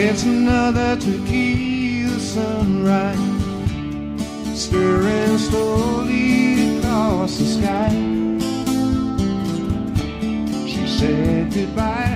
It's another tequila sunrise, stirring slowly across the sky. She said goodbye.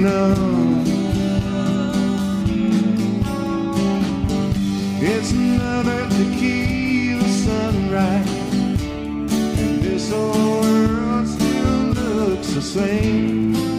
know. It's another tequila sunrise And this old world still looks the same.